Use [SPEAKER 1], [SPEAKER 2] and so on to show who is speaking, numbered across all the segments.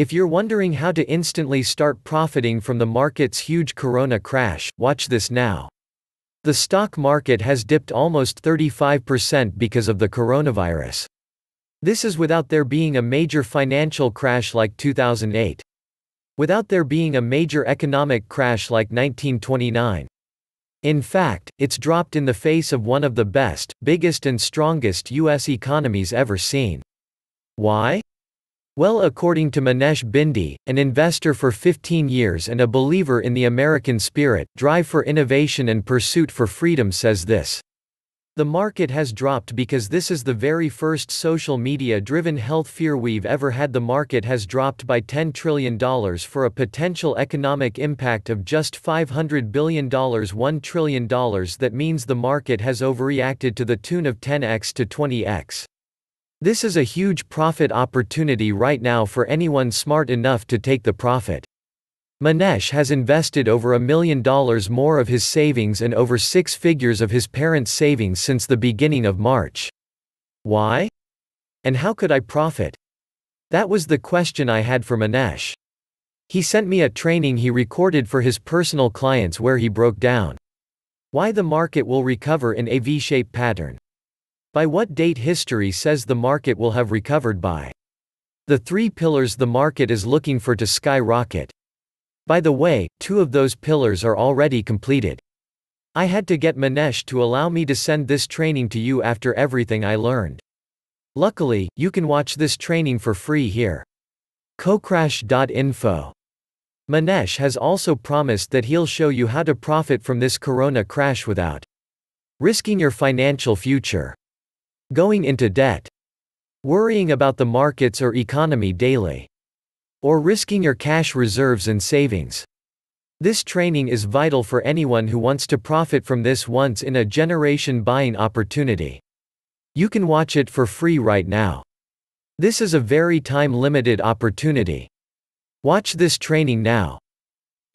[SPEAKER 1] If you're wondering how to instantly start profiting from the market's huge corona crash, watch this now. The stock market has dipped almost 35% because of the coronavirus. This is without there being a major financial crash like 2008. Without there being a major economic crash like 1929. In fact, it's dropped in the face of one of the best, biggest and strongest US economies ever seen. Why? Well according to Minesh Bhindi, an investor for 15 years and a believer in the American spirit, drive for innovation and pursuit for freedom says this. The market has dropped because this is the very first social media driven health fear we've ever had. The market has dropped by $10 trillion for a potential economic impact of just $500 billion, $1 trillion. That means the market has overreacted to the tune of 10x to 20x. This is a huge profit opportunity right now for anyone smart enough to take the profit. Minesh has invested over a million dollars more of his savings and over six figures of his parents' savings since the beginning of March. Why? And how could I profit? That was the question I had for Minesh. He sent me a training he recorded for his personal clients where he broke down why the market will recover in a V-shaped pattern. By what date history says the market will have recovered by? The three pillars the market is looking for to skyrocket. By the way, two of those pillars are already completed. I had to get Minesh to allow me to send this training to you after everything I learned. Luckily, you can watch this training for free here. Cocrash.info. Minesh has also promised that he'll show you how to profit from this corona crash without risking your financial future. Going into debt. Worrying about the markets or economy daily. Or risking your cash reserves and savings. This training is vital for anyone who wants to profit from this once in a generation buying opportunity. You can watch it for free right now. This is a very time limited opportunity. Watch this training now.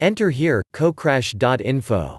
[SPEAKER 1] Enter here, cocrash.info.